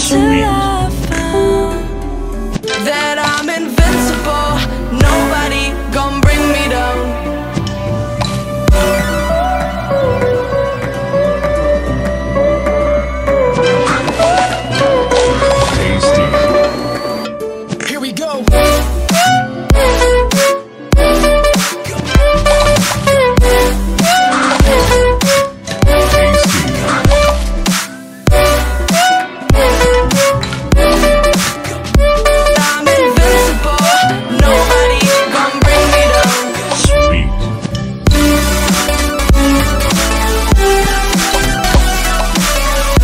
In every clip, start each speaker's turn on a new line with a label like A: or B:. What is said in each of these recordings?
A: sweet.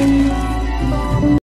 B: Thank you.